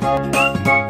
Música